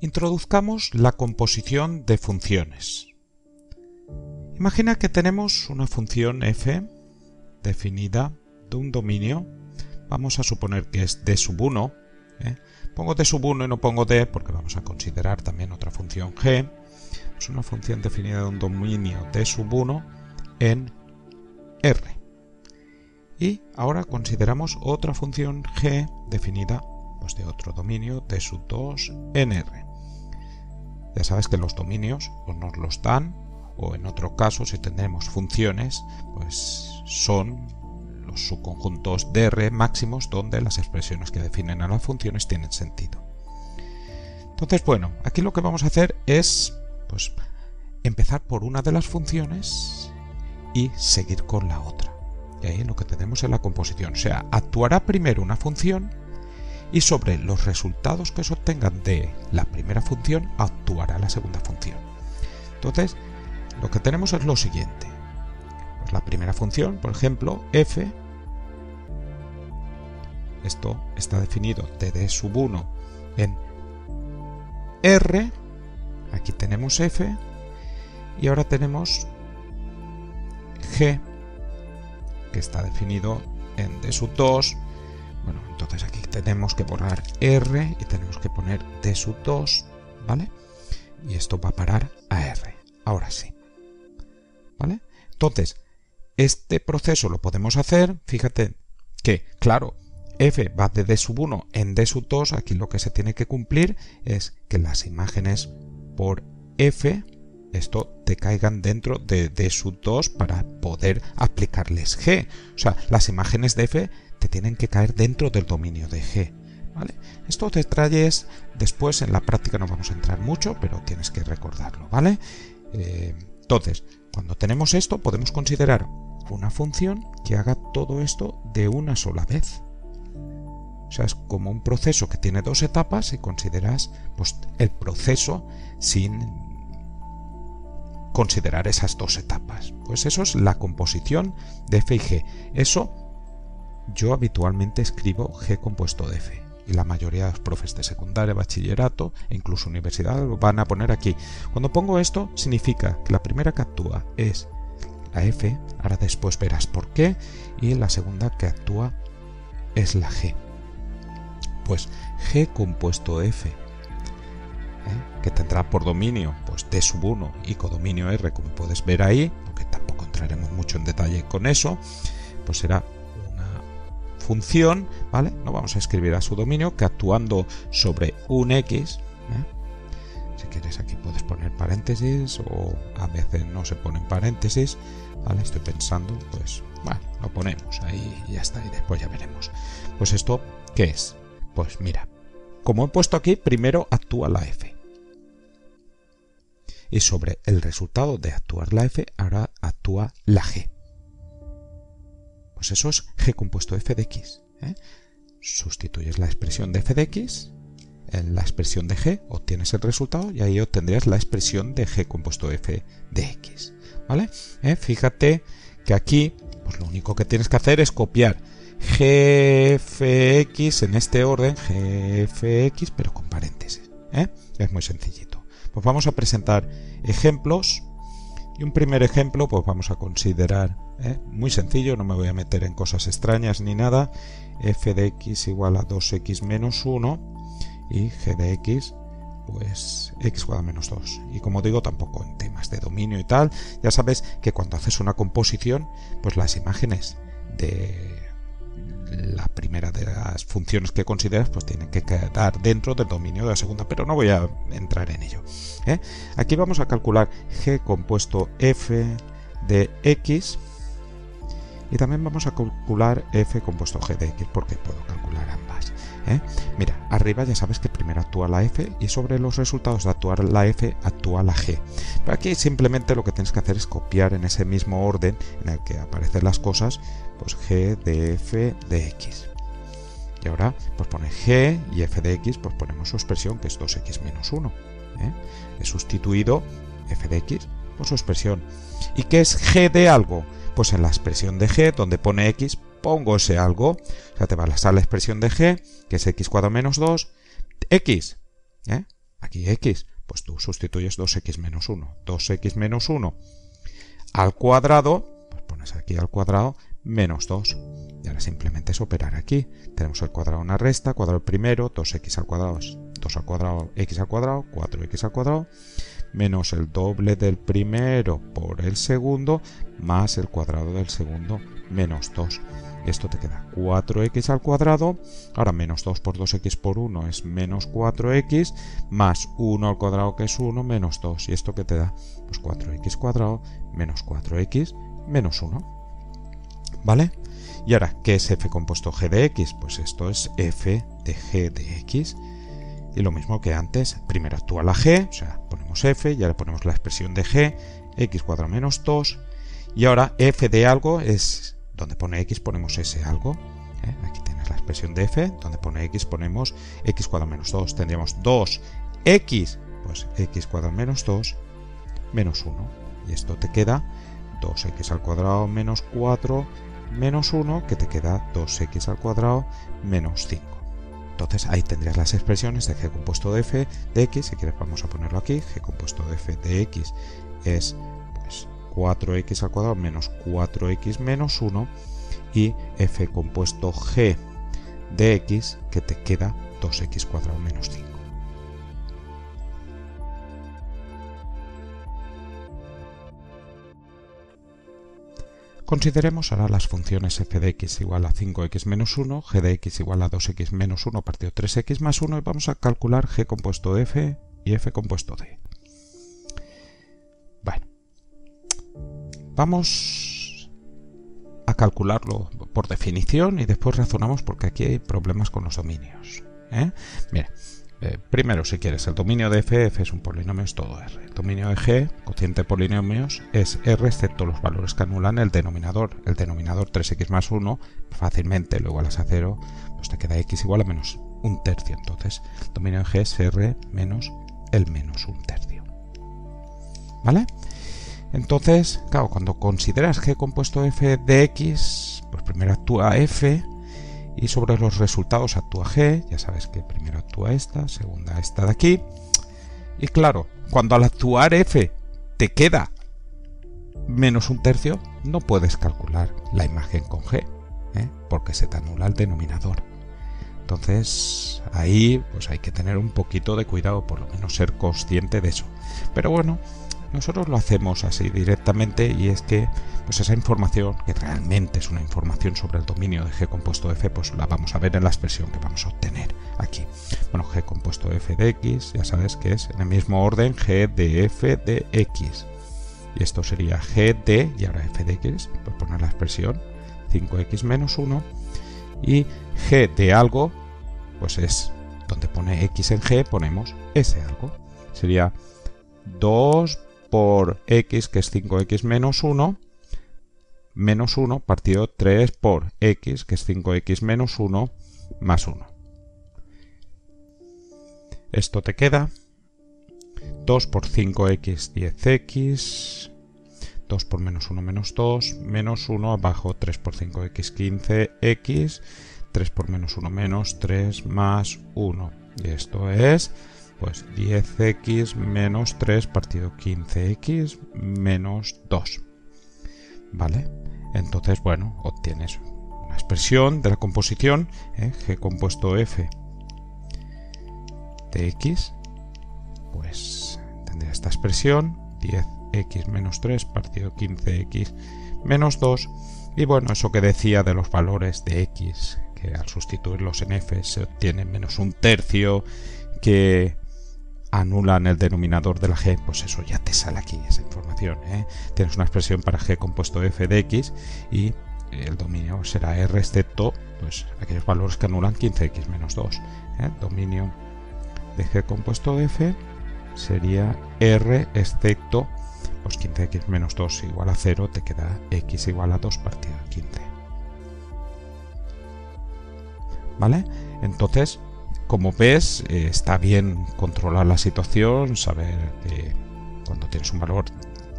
Introduzcamos la composición de funciones. Imagina que tenemos una función f definida de un dominio. Vamos a suponer que es d sub 1. ¿eh? Pongo d sub 1 y no pongo d porque vamos a considerar también otra función g. Es una función definida de un dominio d sub 1 en R. Y ahora consideramos otra función g definida pues, de otro dominio d sub 2 en R. Ya sabes que los dominios o nos los dan o en otro caso si tenemos funciones pues son los subconjuntos de R máximos donde las expresiones que definen a las funciones tienen sentido. Entonces bueno, aquí lo que vamos a hacer es pues empezar por una de las funciones y seguir con la otra. Y ahí lo que tenemos es la composición, o sea, actuará primero una función y sobre los resultados que se obtengan de la primera función actuará la segunda función. Entonces, lo que tenemos es lo siguiente. Pues la primera función, por ejemplo, f, esto está definido de d sub 1 en r, aquí tenemos f, y ahora tenemos g, que está definido en d sub 2 bueno, entonces aquí tenemos que borrar R y tenemos que poner D sub 2, ¿vale? Y esto va a parar a R. Ahora sí. ¿Vale? Entonces, este proceso lo podemos hacer, fíjate que, claro, f va de d sub 1 en d sub 2, aquí lo que se tiene que cumplir es que las imágenes por f, esto te caigan dentro de d sub 2 para poder aplicarles g. O sea, las imágenes de f te tienen que caer dentro del dominio de G. ¿vale? Estos detalles después en la práctica no vamos a entrar mucho, pero tienes que recordarlo. ¿vale? Eh, entonces, cuando tenemos esto, podemos considerar una función que haga todo esto de una sola vez. O sea, es como un proceso que tiene dos etapas y consideras pues, el proceso sin considerar esas dos etapas. Pues eso es la composición de f y g. Eso yo habitualmente escribo G compuesto de F y la mayoría de los profes de secundaria, bachillerato e incluso universidad van a poner aquí. Cuando pongo esto significa que la primera que actúa es la F, ahora después verás por qué, y la segunda que actúa es la G. Pues G compuesto F, ¿eh? que tendrá por dominio pues D sub 1 y codominio R, como puedes ver ahí, aunque tampoco entraremos mucho en detalle con eso, pues será función, ¿vale? No vamos a escribir a su dominio, que actuando sobre un X, ¿eh? si quieres aquí puedes poner paréntesis o a veces no se ponen paréntesis, ¿vale? Estoy pensando, pues, bueno, lo ponemos ahí y ya está, y después ya veremos. Pues esto, ¿qué es? Pues mira, como he puesto aquí, primero actúa la F. Y sobre el resultado de actuar la F, ahora actúa la G. Pues eso es g compuesto f de x. ¿eh? Sustituyes la expresión de f de x en la expresión de g, obtienes el resultado y ahí obtendrías la expresión de g compuesto f de x. ¿Vale? ¿Eh? Fíjate que aquí pues lo único que tienes que hacer es copiar gfx en este orden, gfx, pero con paréntesis. ¿eh? Es muy sencillito. Pues vamos a presentar ejemplos y un primer ejemplo pues vamos a considerar ¿eh? muy sencillo, no me voy a meter en cosas extrañas ni nada. f de x igual a 2x menos 1 y g de x pues x igual a menos 2. Y como digo, tampoco en temas de dominio y tal, ya sabes que cuando haces una composición, pues las imágenes de la primera de las funciones que consideras pues tienen que quedar dentro del dominio de la segunda, pero no voy a entrar en ello. ¿eh? Aquí vamos a calcular g compuesto f de x y también vamos a calcular f compuesto g de x, porque puedo calcular ambas. ¿Eh? Mira, arriba ya sabes que primero actúa la f y sobre los resultados de actuar la f actúa la g. Pero aquí simplemente lo que tienes que hacer es copiar en ese mismo orden en el que aparecen las cosas, pues g de f de x. Y ahora, pues pone g y f de x, pues ponemos su expresión que es 2x menos 1. ¿eh? He sustituido f de x por su expresión. ¿Y qué es g de algo? Pues en la expresión de g, donde pone x, pongo ese algo. O sea, te va a lanzar la expresión de g, que es x cuadrado menos 2, x. ¿eh? aquí x, pues tú sustituyes 2x menos 1. 2x menos 1 al cuadrado, pues pones aquí al cuadrado menos 2. Y ahora simplemente es operar aquí. Tenemos el cuadrado una resta, cuadrado primero, 2x al cuadrado 2 al cuadrado, x al cuadrado, 4x al cuadrado, menos el doble del primero por el segundo, más el cuadrado del segundo, menos 2. Esto te queda 4x al cuadrado, ahora menos 2 por 2x por 1 es menos 4x, más 1 al cuadrado que es 1, menos 2. ¿Y esto que te da? Pues 4x cuadrado menos 4x menos 1. ¿Vale? Y ahora, ¿qué es f compuesto g de x? Pues esto es f de g de x. Y lo mismo que antes, primero actúa la g, o sea, ponemos f, y ahora ponemos la expresión de g, x cuadrado menos 2, y ahora f de algo es, donde pone x ponemos ese algo, ¿eh? aquí tienes la expresión de f, donde pone x ponemos x cuadrado menos 2, tendríamos 2x, pues x cuadrado menos 2, menos 1, y esto te queda 2x al cuadrado menos 4 menos 1, que te queda 2x al cuadrado menos 5. Entonces ahí tendrías las expresiones de g compuesto de f de x, si quieres vamos a ponerlo aquí, g compuesto de f de x es pues 4x al cuadrado menos 4x menos 1 y f compuesto g de x que te queda 2x cuadrado menos 5. Consideremos ahora las funciones f de x igual a 5x menos 1, g de x igual a 2x menos 1 partido 3x más 1 y vamos a calcular g compuesto de f y f compuesto de. Bueno, vamos a calcularlo por definición y después razonamos porque aquí hay problemas con los dominios. ¿eh? Eh, primero, si quieres, el dominio de f, f es un polinomio, es todo R. El dominio de g, cociente de polinomios, es R excepto los valores que anulan el denominador. El denominador 3x más 1, fácilmente lo igualas a 0, pues te queda x igual a menos un tercio. Entonces, el dominio de g es R menos el menos un tercio. ¿Vale? Entonces, claro, cuando consideras g compuesto f de x, pues primero actúa f y sobre los resultados actúa G, ya sabes que primero actúa esta, segunda esta de aquí. Y claro, cuando al actuar F te queda menos un tercio, no puedes calcular la imagen con G, ¿eh? porque se te anula el denominador. Entonces ahí pues hay que tener un poquito de cuidado, por lo menos ser consciente de eso. Pero bueno, nosotros lo hacemos así directamente y es que pues esa información, que realmente es una información sobre el dominio de G compuesto F, pues la vamos a ver en la expresión que vamos a obtener aquí. Bueno, G compuesto F de X, ya sabes que es en el mismo orden G de F de X. Y esto sería G de, y ahora F de X, por poner la expresión, 5X menos 1. Y G de algo, pues es donde pone X en G, ponemos ese algo. Sería 2 por x, que es 5x menos 1, menos 1 partido 3 por x, que es 5x menos 1, más 1. Esto te queda 2 por 5x, 10x, 2 por menos 1, menos 2, menos 1 abajo 3 por 5x, 15x, 3 por menos 1, menos 3, más 1. Y esto es pues 10x menos 3 partido 15x menos 2. ¿Vale? Entonces, bueno, obtienes una expresión de la composición, ¿eh? g compuesto f de x, pues tendría esta expresión, 10x menos 3 partido 15x menos 2. Y bueno, eso que decía de los valores de x, que al sustituirlos en f se obtiene menos un tercio, que anulan el denominador de la g, pues eso ya te sale aquí esa información. ¿eh? Tienes una expresión para g compuesto f de x y el dominio será r excepto pues, aquellos valores que anulan 15x menos 2. ¿eh? Dominio de g compuesto de f sería r excepto pues 15x menos 2 igual a 0, te queda x igual a 2 partido 15. ¿Vale? Entonces, como ves, eh, está bien controlar la situación, saber que cuando tienes un valor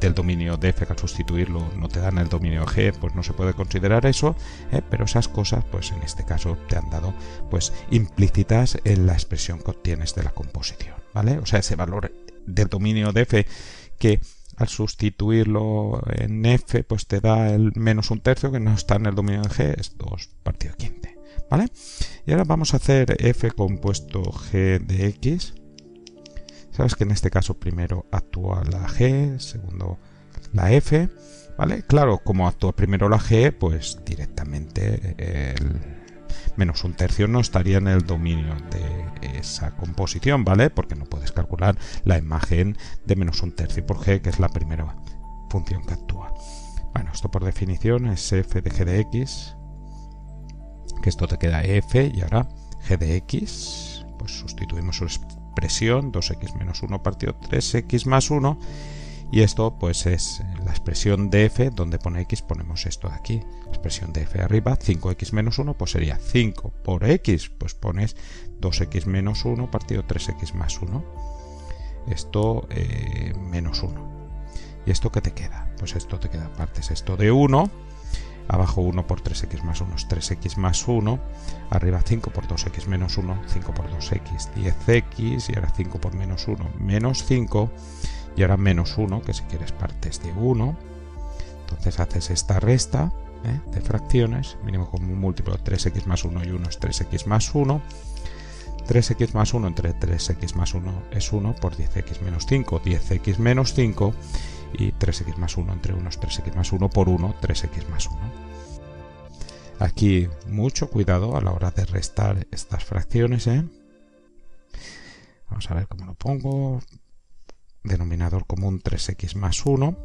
del dominio de f que al sustituirlo no te dan el dominio g, pues no se puede considerar eso, ¿eh? pero esas cosas, pues en este caso te han dado pues implícitas en la expresión que obtienes de la composición, ¿vale? O sea, ese valor del dominio de f que al sustituirlo en f pues te da el menos un tercio que no está en el dominio de g, es 2 partido 15, ¿vale? Y ahora vamos a hacer f compuesto g de x Sabes que en este caso primero actúa la G, segundo la F, ¿vale? Claro, como actúa primero la G, pues directamente el menos un tercio no estaría en el dominio de esa composición, ¿vale? Porque no puedes calcular la imagen de menos un tercio por G, que es la primera función que actúa. Bueno, esto por definición es f de g de x, que esto te queda f y ahora g de x, pues sustituimos expresión 2x menos 1 partido 3x más 1 y esto pues es la expresión de f donde pone x ponemos esto de aquí la expresión de f arriba 5x menos 1 pues sería 5 por x pues pones 2x menos 1 partido 3x más 1 esto eh, menos 1 y esto que te queda pues esto te queda partes esto de 1 abajo 1 por 3x más 1 es 3x más 1, arriba 5 por 2x menos 1, 5 por 2x, 10x, y ahora 5 por menos 1, menos 5, y ahora menos 1, que si quieres partes de 1, entonces haces esta resta ¿eh? de fracciones, mínimo un múltiplo 3x más 1 y 1 es 3x más 1, 3x más 1 entre 3x más 1 es 1 por 10x menos 5, 10x menos 5, y 3x más 1 entre 1 es 3x más 1 por 1, 3x más 1. Aquí mucho cuidado a la hora de restar estas fracciones. ¿eh? Vamos a ver cómo lo pongo. Denominador común 3x más 1.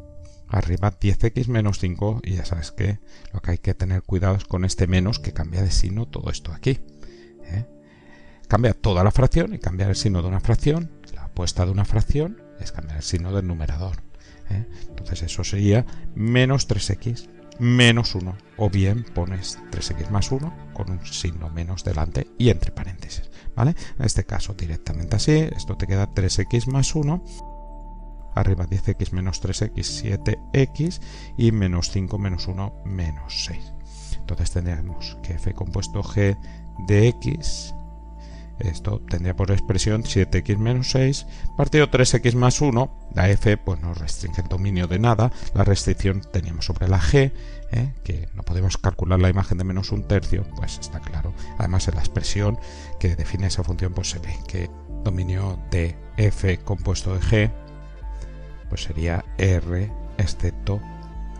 Arriba 10x menos 5. Y ya sabes que lo que hay que tener cuidado es con este menos que cambia de signo todo esto aquí. ¿eh? Cambia toda la fracción y cambiar el signo de una fracción. La apuesta de una fracción es cambiar el signo del numerador. ¿Eh? Entonces eso sería menos 3x menos 1. O bien pones 3x más 1 con un signo menos delante y entre paréntesis. ¿Vale? En este caso directamente así. Esto te queda 3x más 1. Arriba 10x menos 3x, 7x. Y menos 5 menos 1 menos 6. Entonces tendríamos que f compuesto g de x esto tendría por expresión 7x menos 6 partido 3x más 1. La f pues no restringe el dominio de nada. La restricción teníamos sobre la g, ¿eh? que no podemos calcular la imagen de menos un tercio, pues está claro. Además en la expresión que define esa función pues se ve que dominio de f compuesto de g pues sería r excepto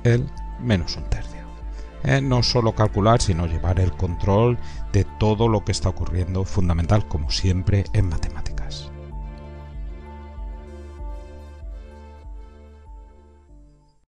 el menos un tercio. Eh, no solo calcular, sino llevar el control de todo lo que está ocurriendo, fundamental como siempre en matemáticas.